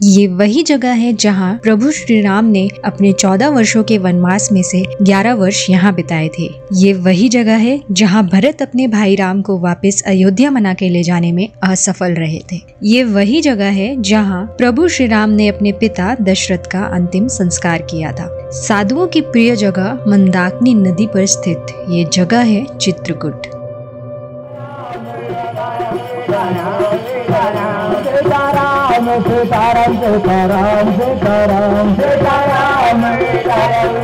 ये वही जगह है जहाँ प्रभु श्री राम ने अपने चौदह वर्षों के वनवास में से ग्यारह वर्ष यहाँ बिताए थे ये वही जगह है जहाँ भरत अपने भाई राम को वापस अयोध्या मना के ले जाने में असफल रहे थे ये वही जगह है जहाँ प्रभु श्री राम ने अपने पिता दशरथ का अंतिम संस्कार किया था साधुओं की प्रिय जगह मंदाकिनी नदी पर स्थित ये जगह है चित्रकूट सीताराम सीताराम सीताराम सीताराम सीताराम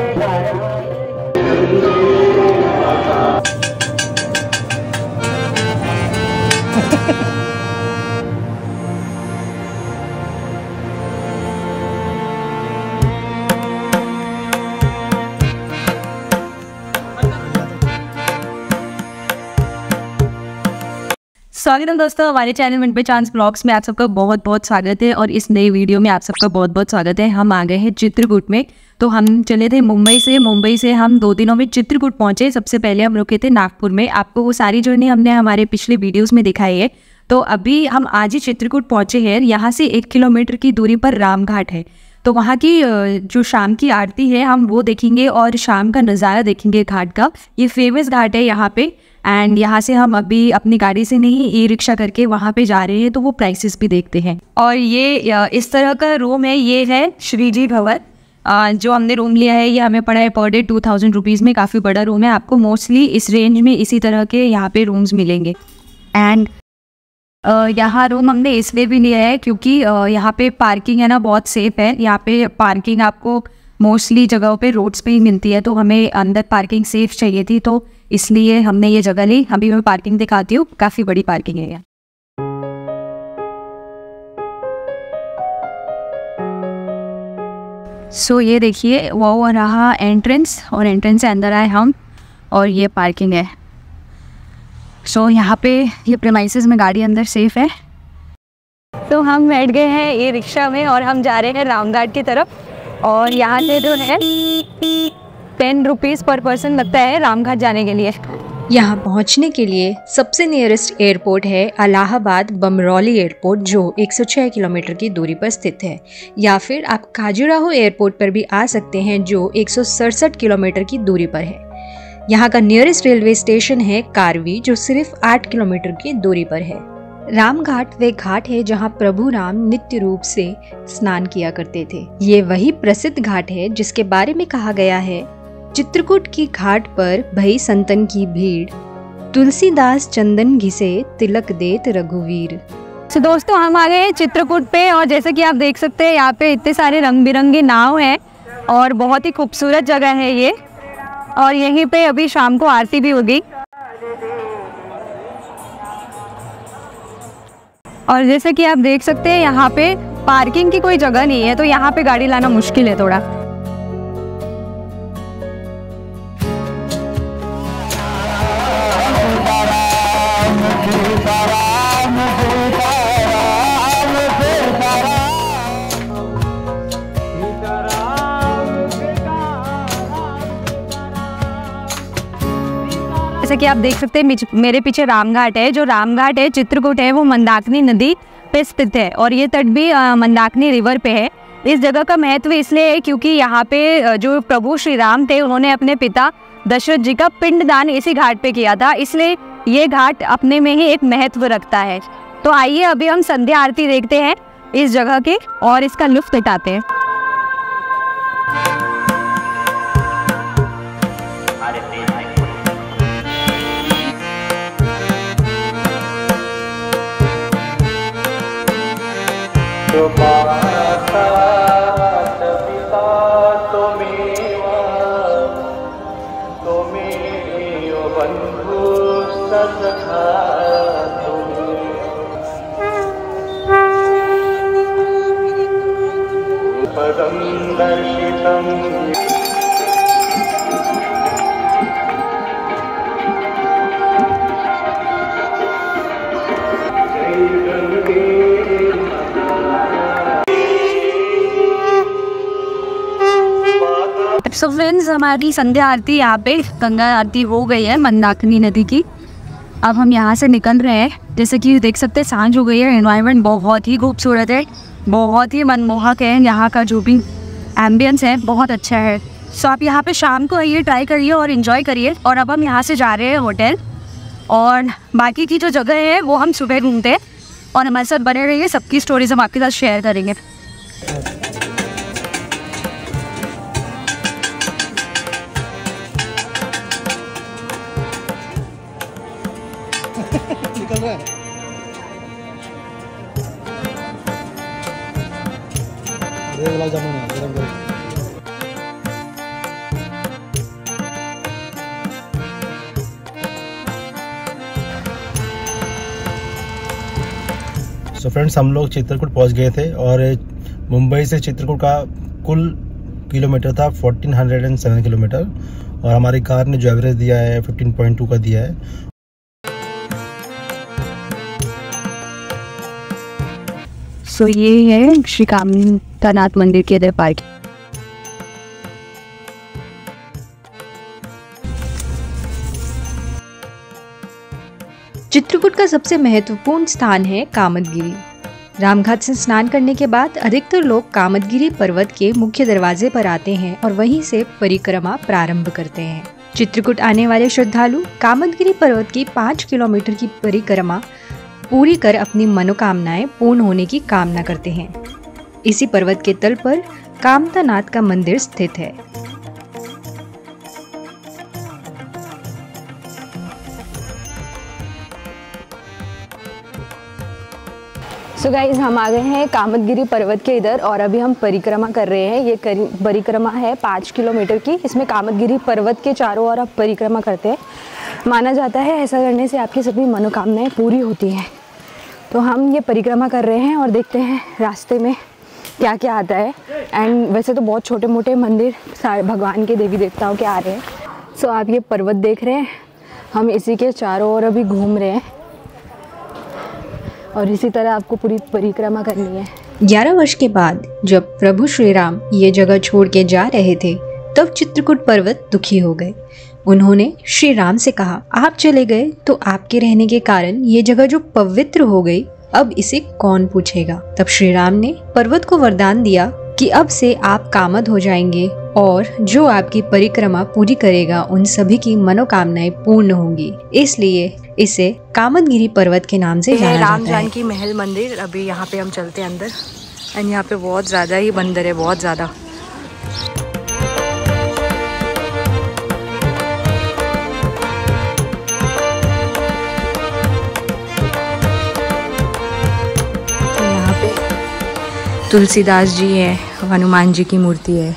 स्वागत है दोस्तों, हमारे चैनल मिनट पे चांस ब्लॉग्स में आप सबका बहुत बहुत स्वागत है और इस नई वीडियो में आप सबका बहुत बहुत स्वागत है। हम आ गए हैं चित्रकूट में। तो हम चले थे मुंबई से। मुंबई से हम दो दिनों में चित्रकूट पहुँचे। सबसे पहले हम रुके थे नागपुर में। आपको वो सारी जर्नी हमने हमारे पिछले वीडियोज़ में दिखाई है। तो अभी हम आज ही चित्रकूट पहुँचे हैं। यहाँ से एक किलोमीटर की दूरी पर रामघाट है। तो वहाँ की जो शाम की आरती है, हम वो देखेंगे और शाम का नज़ारा देखेंगे घाट का। ये फ़ेमस घाट है यहाँ पे। एंड यहाँ से हम अभी अपनी गाड़ी से नहीं ई रिक्शा करके वहाँ पे जा रहे हैं तो वो प्राइसेस भी देखते हैं। और ये इस तरह का रूम है, ये है श्रीजी भवन जो हमने रूम लिया है, ये हमें पड़ा है per day two thousand rupees में, काफ़ी बड़ा रूम है। आपको मोस्टली इस रेंज में इसी तरह के यहाँ पे रूम्स मिलेंगे। एंड यहाँ रूम हमने इसलिए भी लिया है क्योंकि यहाँ पे पार्किंग है ना, बहुत सेफ़ है। यहाँ पे पार्किंग आपको मोस्टली जगहों पे रोड्स पे ही मिलती है तो हमें अंदर पार्किंग सेफ़ चाहिए थी तो इसलिए हमने ये जगह ली। अभी मैं पार्किंग दिखाती हूँ। काफ़ी बड़ी पार्किंग है यहाँ। सो so, ये देखिए वो रहा एंट्रेंस और एंट्रेंस से अंदर आए हम और ये पार्किंग है। सो so, यहाँ पे ये प्रेमाइसिस में गाड़ी अंदर सेफ़ है। तो हम बैठ गए हैं ये रिक्शा में और हम जा रहे हैं रामघाट की तरफ़ और यहाँ से जो है टेन रुपीज़ पर पर्सन लगता है रामघाट जाने के लिए। यहाँ पहुँचने के लिए सबसे नियरेस्ट एयरपोर्ट है अलाहाबाद बमरौली एयरपोर्ट जो 106 किलोमीटर की दूरी पर स्थित है। या फिर आप खाजुराहो एयरपोर्ट पर भी आ सकते हैं, जो एक सौ सड़सठ किलोमीटर की दूरी पर है। यहाँ का नियरेस्ट रेलवे स्टेशन है कारवी, जो सिर्फ़ 8 किलोमीटर की दूरी पर है। राम घाट वे घाट है जहाँ प्रभु राम नित्य रूप से स्नान किया करते थे। ये वही प्रसिद्ध घाट है जिसके बारे में कहा गया है चित्रकूट की घाट पर भई संतन की भीड़। तुलसीदास चंदन घिसे तिलक देत रघुवीर। तो दोस्तों, हम आ गए हैं चित्रकूट पे और जैसे कि आप देख सकते हैं, यहाँ पे इतने सारे रंग बिरंगे नाव हैं और बहुत ही खूबसूरत जगह है ये। और यहीं पे अभी शाम को आरती भी होगी। और जैसे कि आप देख सकते हैं, यहाँ पे पार्किंग की कोई जगह नहीं है तो यहाँ पे गाड़ी लाना मुश्किल है थोड़ा। कि आप देख सकते हैं मेरे पीछे रामघाट है, जो रामघाट है, चित्रकूट है, वो मंदाकिनी नदी पे स्थित है और ये तट भी मंदाकिनी रिवर पे है। इस जगह का महत्व इसलिए है क्योंकि यहाँ पे जो प्रभु श्री राम थे, उन्होंने अपने पिता दशरथ जी का पिंडदान इसी घाट पे किया था। इसलिए ये घाट अपने में ही एक महत्व रखता है। तो आइए अभी हम संध्या आरती देखते हैं इस जगह के और इसका लुफ्त उठाते हैं। पिता त्वमेव त्वमेव बन्धु सम्यं दर्शितम् सो फ्रेंड्स हमारी संध्या आरती यहाँ पे, गंगा आरती हो गई है मंदाकिनी नदी की। अब हम यहाँ से निकल रहे हैं। जैसे कि देख सकते हैं, साँझ हो गई है। एनवायरनमेंट बहुत ही खूबसूरत है। बहुत ही मनमोहक है यहाँ का जो भी एम्बियंस है, बहुत अच्छा है। सो आप यहाँ पे शाम को आइए ट्राई करिए और इन्जॉय करिए। और अब हम यहाँ से जा रहे हैं होटल और बाकी की जो जगह है, वो हम सुबह घूमते हैं। और हमारे साथ बने रहिए, सबकी स्टोरीज हम आपके साथ शेयर करेंगे। गुलाब जामुन है गरम गरम। सो so फ्रेंड्स हम लोग चित्रकूट पहुँच गए थे और मुंबई से चित्रकूट का कुल किलोमीटर था 1407 किलोमीटर और हमारी कार ने जो एवरेज दिया है 15.2 का दिया है। सो so, ये है श्री कामतानाथ मंदिर के पार्क। चित्रकूट का सबसे महत्वपूर्ण स्थान है कामदगिरी रामघाट से स्नान करने के बाद अधिकतर लोग कामदगिरी पर्वत के मुख्य दरवाजे पर आते हैं और वहीं से परिक्रमा प्रारंभ करते हैं। चित्रकूट आने वाले श्रद्धालु कामदगिरी पर्वत की पाँच किलोमीटर की परिक्रमा पूरी कर अपनी मनोकामनाएँ पूर्ण होने की कामना करते हैं। इसी पर्वत के तल पर कामतानाथ का मंदिर स्थित है। सो so गाइज़ हम आ गए हैं कामतगिरी पर्वत के इधर और अभी हम परिक्रमा कर रहे हैं। ये परिक्रमा है पाँच किलोमीटर की। इसमें कामतगिरी पर्वत के चारों ओर आप परिक्रमा करते हैं। माना जाता है ऐसा करने से आपकी सभी मनोकामनाएँ पूरी होती हैं। तो हम ये परिक्रमा कर रहे हैं और देखते हैं रास्ते में क्या क्या आता है। एंड वैसे तो बहुत छोटे मोटे मंदिर सारे भगवान के देवी देवताओं के आ रहे हैं। सो so, आप ये पर्वत देख रहे हैं। हम इसी के चारों ओर अभी घूम रहे हैं। और इसी तरह आपको पूरी परिक्रमा करनी है। 11 वर्ष के बाद जब प्रभु श्री राम ये जगह छोड़ के जा रहे थे तब चित्रकूट पर्वत दुखी हो गए। उन्होंने श्री राम से कहा आप चले गए तो आपके रहने के कारण ये जगह जो पवित्र हो गई अब इसे कौन पूछेगा? तब श्री राम ने पर्वत को वरदान दिया कि अब से आप कामद हो जाएँगे और जो आपकी परिक्रमा पूरी करेगा उन सभी की मनोकामनाएँ पूर्ण होंगी। इसलिए इसे कामदगिरी पर्वत के नाम से जाना राम जाता है। जानकी महल मंदिर। अभी यहाँ पे हम चलते हैं अंदर। एंड यहाँ पे बहुत ज़्यादा ही बंदर है बहुत ज़्यादा। तुलसीदास जी है हनुमान जी की मूर्ति है।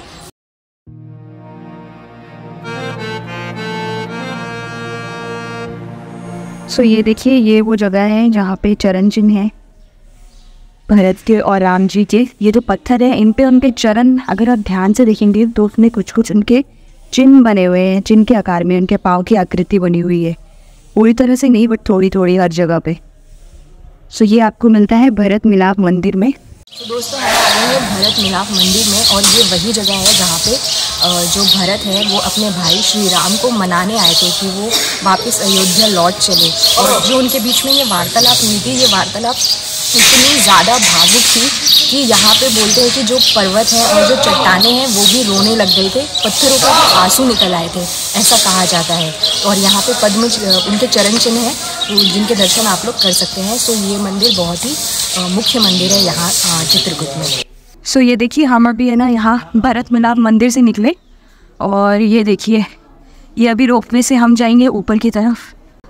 सो so, ये देखिए ये वो जगह है जहाँ पे चरण चिन्ह है। भरत के और राम जी के ये जो पत्थर है इन पे उनके चरण अगर आप ध्यान से देखेंगे तो उसमें कुछ कुछ उनके चिन्ह बने हुए हैं चिन्ह के आकार में उनके पाँव की आकृति बनी हुई है। पूरी तरह से नहीं बट थोड़ी थोड़ी हर जगह पे। सो so, ये आपको मिलता है भरत मिलाप मंदिर में। तो दोस्तों, हम आ गए हैं भरत मिलाप मंदिर में और ये वही जगह है जहाँ पे जो भरत है, वो अपने भाई श्री राम को मनाने आए थे कि वो वापस अयोध्या लौट चले। और जो उनके बीच में ये वार्तालाप हुई थी, ये वार्तालाप इतनी ज़्यादा भावुक थी कि यहाँ पे बोलते हैं कि जो पर्वत है और जो चट्टाने हैं, वो भी रोने लग गए थे। पत्थरों पर आँसू निकल आए थे, ऐसा कहा जाता है। और यहाँ पे पद्म उनके चरण चिन्ह हैं जिनके दर्शन आप लोग कर सकते हैं। सो ये मंदिर बहुत ही मुख्य मंदिर है यहाँ चित्रकूट में। सो ये देखिए, हम अभी है ना यहाँ भरत मिलाप मंदिर से निकले। और ये देखिए, ये अभी रोपवे से हम जाएँगे ऊपर की तरफ़।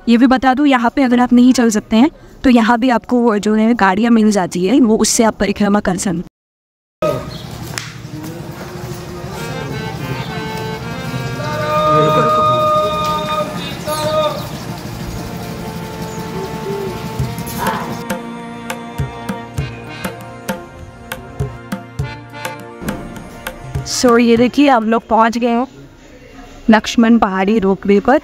ये भी बता दूँ यहाँ पे अगर आप नहीं चल सकते हैं तो यहाँ भी आपको जो है गाड़ियाँ मिल जाती है वो उससे आप परिक्रमा कर सकते सो so, ये देखिए हम लोग पहुँच गए हैं लक्ष्मण पहाड़ी रोपवे पर।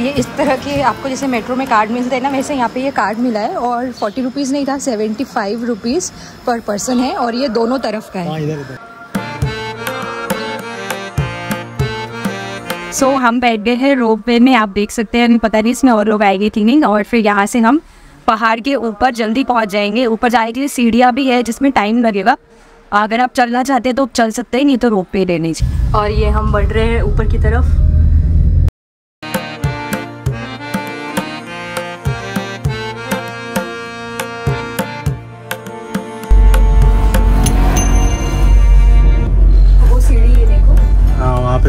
ये इस तरह के आपको जैसे मेट्रो में कार्ड मिलते हैं ना वैसे यहाँ पे ये कार्ड मिला है और फोर्टी रुपीज़ नहीं था seventy five rupees per person है और ये दोनों तरफ़ का है। हाँ इधर इधर। सो so, हम बैठ गए हैं रोप वे में आप देख सकते हैं पता नहीं इसमें और लोग आएँगे कि नहीं और फिर यहाँ से हम पहाड़ के ऊपर जल्दी पहुँच जाएँगे। ऊपर जाने के लिए सीढ़ियाँ भी है जिसमें टाइम लगेगा। अगर आप चलना चाहते हैं तो चल सकते हैं नहीं तो रोप वे ले लीजिए और ये हम बढ़ रहे हैं ऊपर की तरफ़।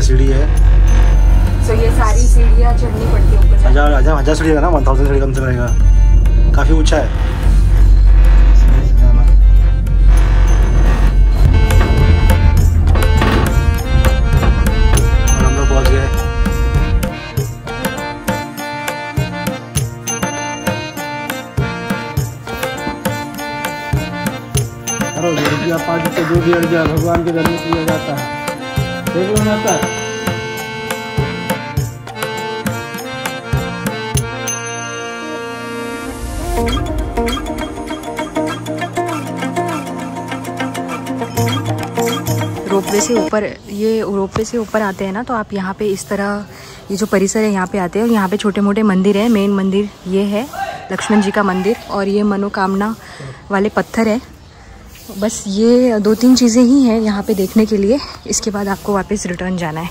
पे सीढ़ी है। सो ये सारी सीढ़ियाँ चढ़नी पड़ती है ऊपर हज़ार हज़ार हज़ार सीढ़ी है ना? वन थाउज़ेंड सीढ़ी कम से कम रहेगा काफ़ी ऊँचा है। और हम लोग पहुँच गए। अरे रुपया पाँच रुपये जो भी अड़ भगवान के जन्म किया जाता है। रोपवे से ऊपर, ये रोपवे से ऊपर आते हैं ना तो आप यहाँ पे इस तरह, ये जो परिसर है यहाँ पे आते हैं, और यहाँ पे छोटे मोटे मंदिर है, मेन मंदिर ये है, लक्ष्मण जी का मंदिर, और ये मनोकामना वाले पत्थर है। बस ये दो तीन चीज़ें ही हैं यहाँ पे देखने के लिए। इसके बाद आपको वापस रिटर्न जाना है।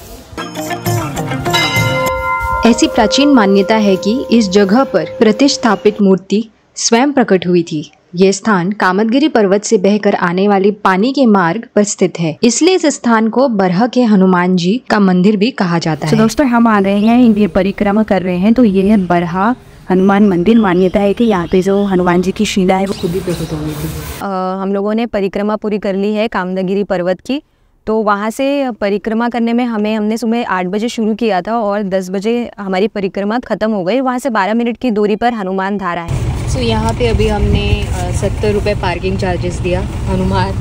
ऐसी प्राचीन मान्यता है कि इस जगह पर प्रतिष्ठापित मूर्ति स्वयं प्रकट हुई थी। ये स्थान कामतगिरी पर्वत से बहकर आने वाले पानी के मार्ग पर स्थित है। इसलिए इस स्थान को बरह के हनुमान जी का मंदिर भी कहा जाता तो है। दोस्तों हम आ रहे हैं ये परिक्रमा कर रहे हैं तो ये है बरहा। हनुमान मंदिर मान्यता है कि यहाँ पे जो हनुमान जी की शिला है वो खुद ही प्रकट हो अ, हम लोगों ने परिक्रमा पूरी कर ली है कामदगिरी पर्वत की। तो वहाँ से परिक्रमा करने में हमें हमने सुबह आठ बजे शुरू किया था और दस बजे हमारी परिक्रमा ख़त्म हो गई। वहाँ से बारह मिनट की दूरी पर हनुमान धारा है। सो so, यहाँ पे अभी हमने सत्तर रुपये पार्किंग चार्जेस दिया हनुमान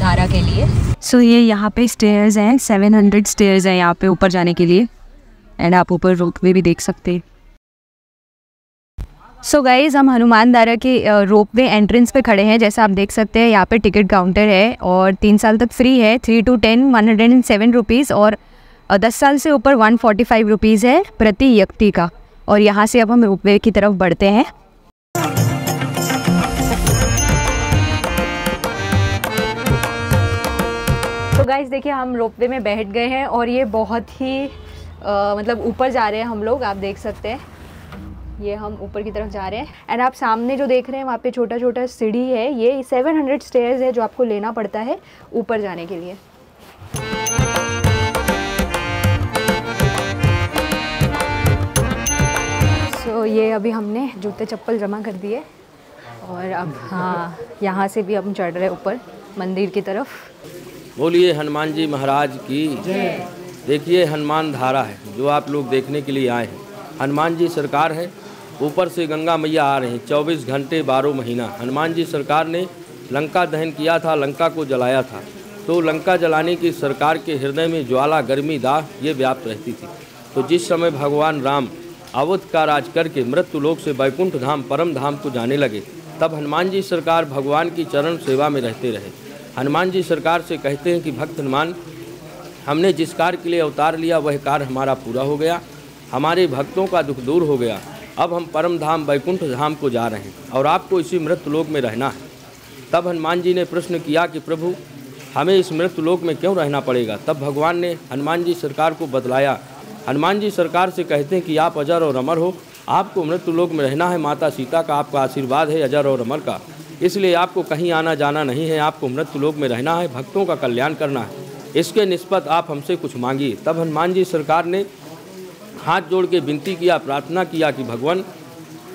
धारा के लिए। सो so, ये यहाँ पे स्टेयर्स हैं सेवन हंड्रेड स्टेयर्स हैं यहाँ पे ऊपर जाने के लिए। एंड आप ऊपर रोप वे भी देख सकते हैं। सो so गाइज़ हम हनुमान दारा के रोप वे एंट्रेंस पे खड़े हैं जैसा आप देख सकते हैं यहाँ पे टिकट काउंटर है और तीन साल तक फ्री है three to ten one hundred and seven rupees और दस साल से ऊपर वन फोर्टी फाइव रुपीज़ है प्रति व्यक्ति का। और यहाँ से अब हम रोप वे की तरफ़ बढ़ते हैं। तो गाइज़ देखिए हम रोप वे में बैठ गए हैं और ये बहुत ही अ, मतलब ऊपर जा रहे हैं हम लोग आप देख सकते हैं। ये हम ऊपर की तरफ़ जा रहे हैं। एंड आप सामने जो देख रहे हैं वहाँ पे छोटा छोटा सीढ़ी है। ये 700 हंड्रेड स्टेयर्स है जो आपको लेना पड़ता है ऊपर जाने के लिए। सो so, ये अभी हमने जूते चप्पल जमा कर दिए। और अब हाँ यहाँ से भी हम चढ़ रहे हैं ऊपर मंदिर की तरफ़। बोलिए हनुमान जी महाराज की देखिए हनुमान धारा है जो आप लोग देखने के लिए आए हैं। हनुमान जी सरकार है ऊपर से गंगा मैया आ रही, चौबीस घंटे बारह महीना। हनुमान जी सरकार ने लंका दहन किया था, लंका को जलाया था। तो लंका जलाने की सरकार के हृदय में ज्वाला, गर्मी, दाह, ये व्याप्त रहती थी। तो जिस समय भगवान राम अवध का राज करके मृत्यु लोक से वैकुंठ धाम, परम धाम को जाने लगे, तब हनुमान जी सरकार भगवान की चरण सेवा में रहते रहे। हनुमान जी सरकार से कहते हैं कि, भक्त हनुमान, हमने जिस कार्य के लिए अवतार लिया, वह कार्य हमारा पूरा हो गया। हमारे भक्तों का दुख दूर हो गया। अब हम परम धाम वैकुंठ धाम को जा रहे हैं और आपको इसी मृत्यु लोक में रहना है। तब हनुमान जी ने प्रश्न किया कि प्रभु, हमें इस मृत्यु लोक में क्यों रहना पड़ेगा? तब भगवान ने हनुमान जी सरकार को बतलाया, हनुमान जी सरकार से कहते हैं कि आप अजर और अमर हो। आपको मृत्यु लोक में रहना है, माता सीता का आपका आशीर्वाद है, अजर और अमर का। इसलिए आपको कहीं आना जाना नहीं है, आपको मृत्यु लोक में रहना है, भक्तों का कल्याण करना है। इसके निस्बत आप हमसे कुछ मांगिए। तब हनुमान जी सरकार ने हाथ जोड़ के विनती किया, प्रार्थना किया कि भगवान,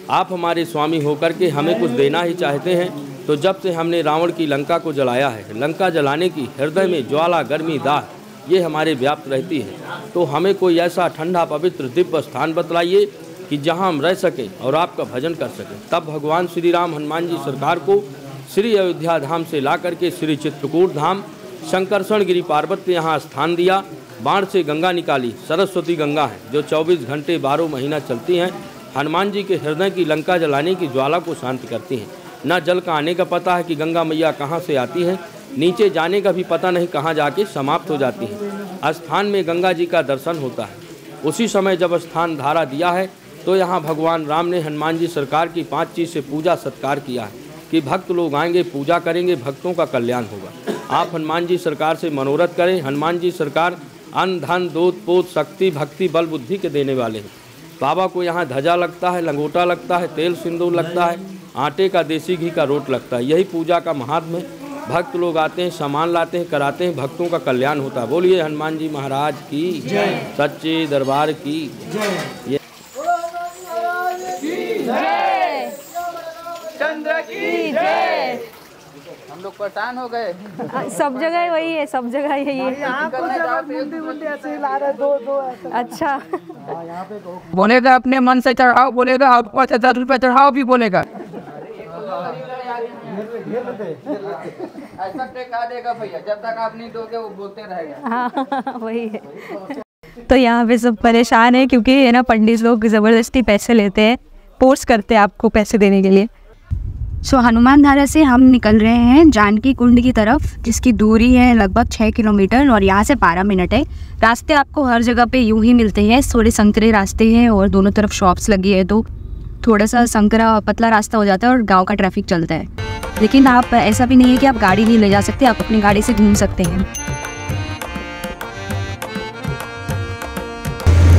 आप हमारे स्वामी होकर के हमें कुछ देना ही चाहते हैं। तो जब से हमने रावण की लंका को जलाया है, लंका जलाने की हृदय में ज्वाला, गर्मी, दाह, ये हमारे व्याप्त रहती है। तो हमें कोई ऐसा ठंडा, पवित्र, दिव्य स्थान बतलाइए कि जहाँ हम रह सकें और आपका भजन कर सकें। तब भगवान श्री राम हनुमान जी सरकार को श्री अयोध्या धाम से ला करके श्री चित्रकूट धाम शंकरषण गिरी पार्वत ने यहाँ स्थान दिया। बाढ़ से गंगा निकाली। सरस्वती गंगा है, जो 24 घंटे बारह महीना चलती हैं। हनुमान जी के हृदय की लंका जलाने की ज्वाला को शांत करती हैं। न जल का आने का पता है कि गंगा मैया कहाँ से आती है। नीचे जाने का भी पता नहीं कहाँ जाके समाप्त हो जाती है। स्थान में गंगा जी का दर्शन होता है। उसी समय जब स्थान धारा दिया है तो यहाँ भगवान राम ने हनुमान जी सरकार की पाँच चीज़ से पूजा सत्कार किया है। कि भक्त लोग आएँगे पूजा करेंगे भक्तों का कल्याण होगा। आप हनुमान जी सरकार से मनोरथ करें। हनुमान जी सरकार अन्न धन दूध पोत शक्ति भक्ति बल बुद्धि के देने वाले हैं। बाबा को यहाँ ध्वजा लगता है लंगोटा लगता है तेल सिंदूर लगता है आटे का देसी घी का रोट लगता है। यही पूजा का महात्म है। भक्त लोग आते हैं सामान लाते हैं कराते हैं भक्तों का कल्याण होता है। बोलिए हनुमान जी महाराज की सच्चे दरबार की। ये परेशान हो गए। सब जगह वही है सब जगह यही है। अच्छा। बोलेगा अपने मन से चढ़ाओ बोलेगा आपको हज़ार रुपये चढ़ाओ भी बोलेगा। ऐसा टेका देगा भैया जब तक आप नहीं दोगे वो बोलते रहेगा। हाँ वही है। तो यहाँ पे सब परेशान है क्योंकि है ना पंडित लोग ज़बरदस्ती पैसे लेते हैं फोर्स करते हैं आपको पैसे देने के लिए। सो so, हनुमान धारा से हम निकल रहे हैं जानकी कुंड की तरफ़ जिसकी दूरी है लगभग छः किलोमीटर और यहाँ से बारह मिनट है। रास्ते आपको हर जगह पे यूँ ही मिलते हैं। थोड़े संकरे रास्ते हैं और दोनों तरफ़ शॉप्स लगी है तो थोड़ा सा संकरा पतला रास्ता हो जाता है और गाँव का ट्रैफ़िक चलता है। लेकिन आप ऐसा भी नहीं है कि आप गाड़ी नहीं ले जा सकते आप अपनी गाड़ी से घूम सकते हैं।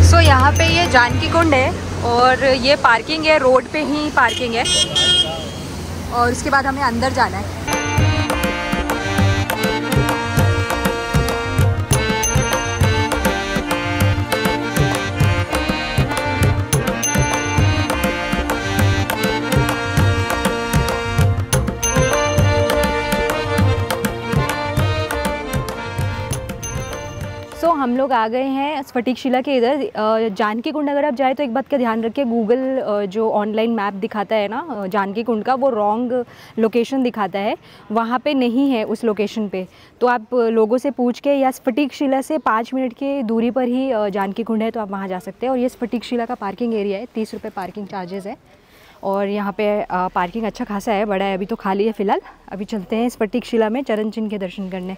सो so, यहाँ पे ये जानकी कुंड है और ये पार्किंग है रोड पे ही पार्किंग है। और उसके बाद हमें अंदर जाना है। हम लोग आ गए हैं स्फटिक शिला के इधर। जानकी कुंड अगर आप जाए तो एक बात का ध्यान रखिए गूगल जो ऑनलाइन मैप दिखाता है ना जानकी कुंड का, वो रॉन्ग लोकेशन दिखाता है। वहाँ पे नहीं है उस लोकेशन पे। तो आप लोगों से पूछ के या स्फटिक शिला से पाँच मिनट की दूरी पर ही जानकी कुंड है तो आप वहाँ जा सकते हैं। और ये स्फटिक शिला का पार्किंग एरिया है। तीस रुपये पार्किंग चार्जेस है। और यहाँ पे पार्किंग अच्छा खासा है, बड़ा है, अभी तो खाली है फ़िलहाल। अभी चलते हैं स्फटिक शिला में चरण चिन्ह के दर्शन करने।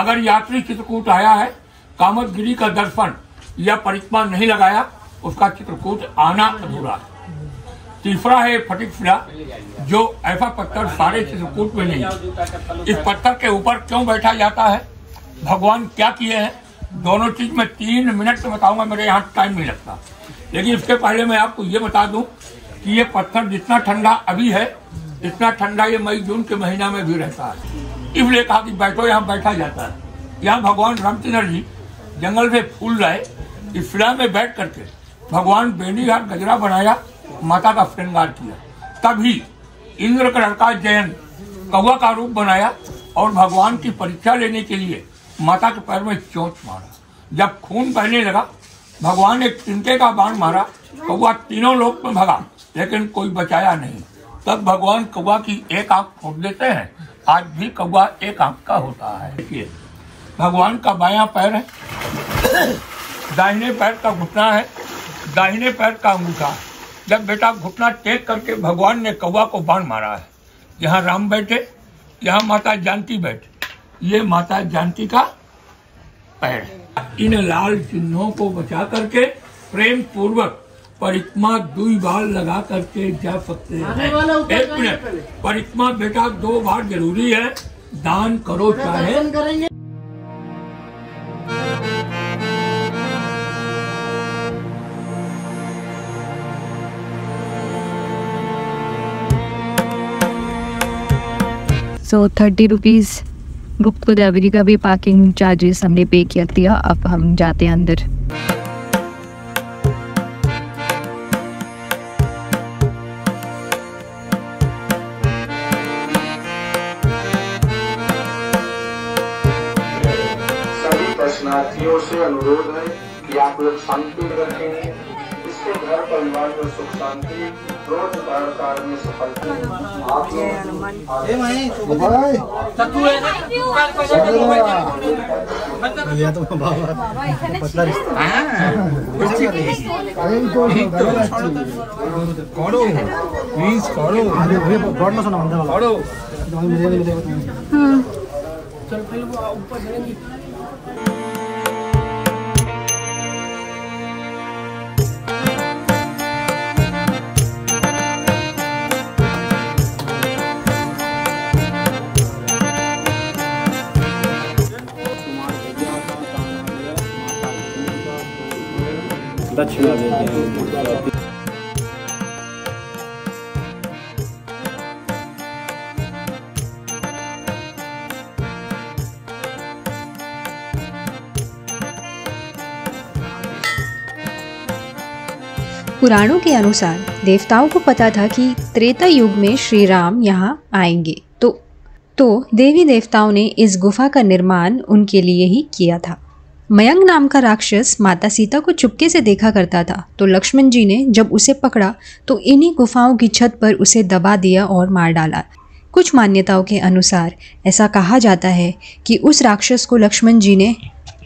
अगर यात्री चित्रकूट आया है, कामतगिरी का दर्शन या परिक्रमा नहीं लगाया, उसका चित्रकूट आना अधूरा है। तीसरा है फटिक शिला जो ऐसा पत्थर सारे चित्रकूट में नहीं इस पत्थर के ऊपर क्यों बैठा जाता है? भगवान क्या किए हैं? दोनों चीज़ में तीन मिनट से बताऊँगा, मेरे यहाँ टाइम नहीं लगता। लेकिन इसके पहले मैं आपको ये बता दूँ कि ये पत्थर जितना ठंडा अभी है, इतना ठंडा ये मई जून के महीना में भी रहता है। इसलिए कहा कि बैठो, यहाँ बैठा जाता है। यहाँ भगवान रामचंद्र जी जंगल में फूल लाए, इस शिला में बैठ करके भगवान बेनीघाट गजरा बनाया, माता का श्रृंगार किया। तभी इंद्र का लड़का जयन कौवा का रूप बनाया और भगवान की परीक्षा लेने के लिए माता के पैर में चोट मारा। जब खून बहने लगा, भगवान ने तिनके का बाण मारा, कौवा तीनों लोग में भगा, लेकिन कोई बचाया नहीं। तब भगवान कौवा की एक आँख फोड़ देते हैं आज भी कौवा एक आँख का होता है। देखिए, भगवान का बायां पैर है, दाहिने पैर का घुटना है, दाहिने पैर का अंगूठा जब बेटा घुटना टेक करके भगवान ने कौवा को बाण मारा है, यहाँ राम बैठे, यहाँ माता जानती बैठे, ये माता जानती का पैर इन लाल चिन्हों को बचा करके प्रेम पूर्वक परिक्रमा दुई बार लगा करके जा सकते हैं। एक मिनट। परिक्रमा बेटा दो बार ज़रूरी है। दान करो चाहे। सो थर्टी रुपीज़ गुप्त गोदावरी का भी पार्किंग चार्जेस हमने पे किया दिया अब हम जाते हैं अंदर। से अनुरोध है कि आप एक शांति रखेंगे इससे घर परिवार में सुख शांति रोज़गार कार्य में सफलता आप या तो बाबा। पतला रिश्ता। गॉड बंदा दक्षिणा देते हैं। पुराणों के अनुसार देवताओं को पता था कि त्रेता युग में श्री राम यहाँ आएँगे। तो तो देवी देवताओं ने इस गुफा का निर्माण उनके लिए ही किया था। मयंक नाम का राक्षस माता सीता को चुपके से देखा करता था। तो लक्ष्मण जी ने जब उसे पकड़ा तो इन्हीं गुफाओं की छत पर उसे दबा दिया और मार डाला। कुछ मान्यताओं के अनुसार ऐसा कहा जाता है कि उस राक्षस को लक्ष्मण जी ने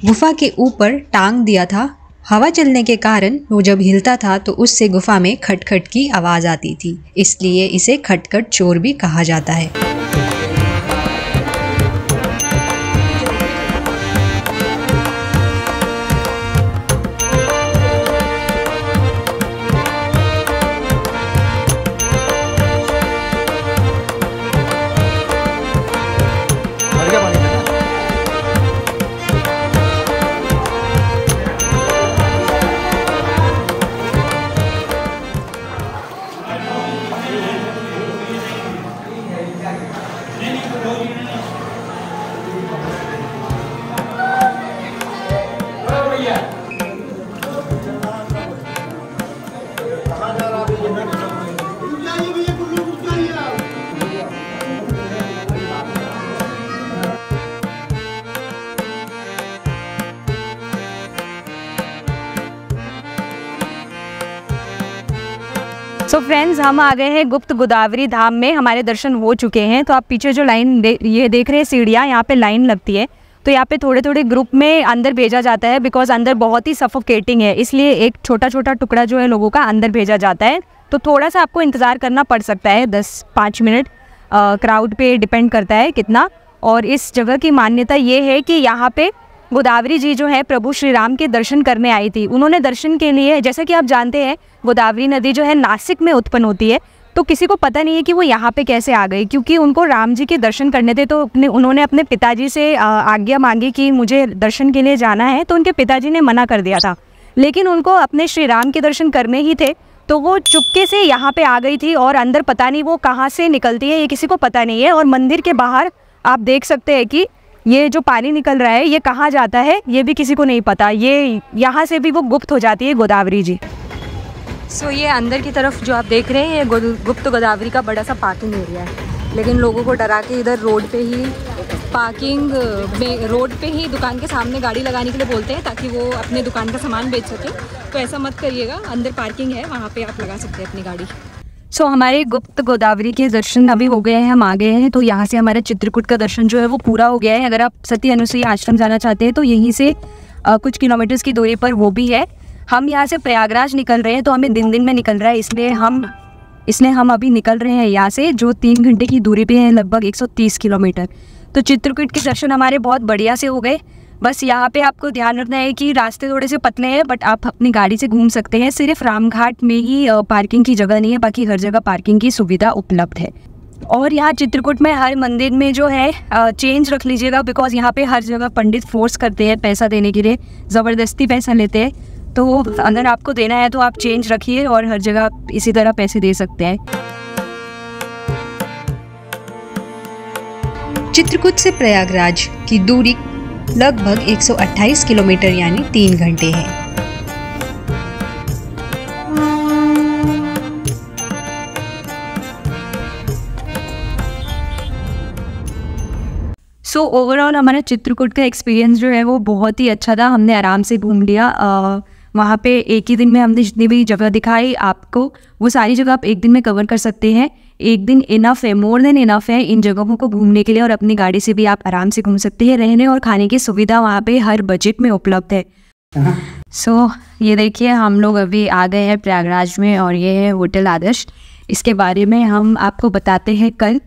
गुफा के ऊपर टांग दिया था। हवा चलने के कारण वो जब हिलता था तो उससे गुफा में खटखट की आवाज़ आती थी। इसलिए इसे खटखट चोर भी कहा जाता है। हम आ गए हैं गुप्त गोदावरी धाम में। हमारे दर्शन हो चुके हैं। तो आप पीछे जो लाइन दे, ये देख रहे हैं सीढ़ियाँ यहाँ पे लाइन लगती है। तो यहाँ पे थोड़े थोड़े ग्रुप में अंदर भेजा जाता है बिकॉज़ अंदर बहुत ही सफोकेटिंग है। इसलिए एक छोटा छोटा टुकड़ा जो है लोगों का अंदर भेजा जाता है। तो थोड़ा सा आपको इंतज़ार करना पड़ सकता है। दस पाँच मिनट क्राउड पे डिपेंड करता है कितना। और इस जगह की मान्यता ये है कि यहाँ पे गोदावरी जी जो है प्रभु श्री राम के दर्शन करने आई थी। उन्होंने दर्शन के लिए, जैसा कि आप जानते हैं, गोदावरी नदी जो है नासिक में उत्पन्न होती है तो किसी को पता नहीं है कि वो यहाँ पे कैसे आ गई, क्योंकि उनको राम जी के दर्शन करने थे तो उन्होंने अपने पिताजी से आज्ञा मांगी कि मुझे दर्शन के लिए जाना है तो उनके पिताजी ने मना कर दिया था। लेकिन उनको अपने श्री राम के दर्शन करने ही थे तो वो चुपके से यहाँ पे आ गई थी और अंदर पता नहीं वो कहाँ से निकलती है, ये किसी को पता नहीं है, और मंदिर के बाहर आप देख सकते हैं कि ये जो पानी निकल रहा है ये कहाँ जाता है ये भी किसी को नहीं पता। ये यहाँ से भी वो गुप्त हो जाती है गोदावरी जी। सो so, ये अंदर की तरफ़ जो आप देख रहे हैं ये गुप्त गोदावरी का बड़ा सा पार्किंग एरिया है। लेकिन लोगों को डरा के इधर रोड पे ही पार्किंग में रोड पे ही दुकान के सामने गाड़ी लगाने के लिए बोलते हैं ताकि वो अपने दुकान का सामान बेच सके। तो ऐसा मत करिएगा अंदर पार्किंग है वहाँ पे आप लगा सकते हैं अपनी गाड़ी। सो so, हमारे गुप्त गोदावरी के दर्शन अभी हो गए हैं हम आ गए हैं तो यहाँ से हमारा चित्रकूट का दर्शन जो है वो पूरा हो गया है। अगर आप सती अनुसुईया आश्रम जाना चाहते हैं तो यहीं से अ, कुछ किलोमीटर्स की दूरी पर वो भी है। हम यहाँ से प्रयागराज निकल रहे हैं तो हमें दिन दिन में निकल रहा है इसलिए हम इसलिए हम अभी निकल रहे हैं यहाँ से जो तीन घंटे की दूरी पे है लगभग 130 किलोमीटर। तो चित्रकूट के दर्शन हमारे बहुत बढ़िया से हो गए। बस यहाँ पे आपको ध्यान रखना है कि रास्ते थोड़े से पतले हैं बट आप अपनी गाड़ी से घूम सकते हैं। सिर्फ़ रामघाट में ही पार्किंग की जगह नहीं है, बाकी हर जगह पार्किंग की सुविधा उपलब्ध है। और यहाँ चित्रकूट में हर मंदिर में जो है चेंज रख लीजिएगा बिकॉज़ यहाँ पे हर जगह पंडित फोर्स करते हैं पैसा देने के लिए, ज़बरदस्ती पैसा लेते हैं। तो अगर आपको देना है तो आप चेंज रखिए और हर जगह इसी तरह पैसे दे सकते हैं। चित्रकूट से प्रयागराज की दूरी लगभग 128 किलोमीटर यानी तीन घंटे है। सो ओवरऑल हमारा चित्रकूट का एक्सपीरियंस जो है वो बहुत ही अच्छा था। हमने आराम से घूम लिया। वहाँ पे एक ही दिन में हमने जितनी भी जगह दिखाई आपको, वो सारी जगह आप एक दिन में कवर कर सकते हैं। एक दिन इनफ है मोर देन इनफ है इन जगहों को घूमने के लिए और अपनी गाड़ी से भी आप आराम से घूम सकते हैं। रहने और खाने की सुविधा वहाँ पे हर बजट में उपलब्ध है। सो so, ये देखिए हम लोग अभी आ गए हैं प्रयागराज में और ये है होटल आदर्श। इसके बारे में हम आपको बताते हैं कल।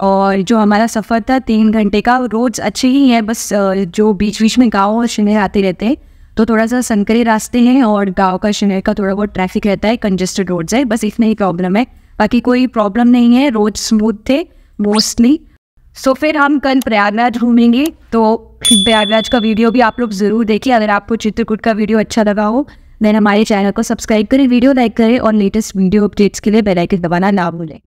और जो हमारा सफ़र था तीन घंटे का रोड्स अच्छे ही हैं बस जो बीच बीच में गाँव और शहर आते रहते हैं तो थोड़ा सा संकरे रास्ते हैं और गाँव का शहर का थोड़ा बहुत ट्रैफ़िक रहता है कंजेस्टेड रोड्स है बस इतना ही प्रॉब्लम है। बाकी कोई प्रॉब्लम नहीं है रोड स्मूथ थे मोस्टली सो फिर हम कल प्रयागराज घूमेंगे तो प्रयागराज का वीडियो भी आप लोग ज़रूर देखिए, अगर आपको चित्रकूट का वीडियो अच्छा लगा हो देन हमारे चैनल को सब्सक्राइब करें वीडियो लाइक करें और लेटेस्ट वीडियो अपडेट्स के लिए बेल आइकन दबाना ना भूलें।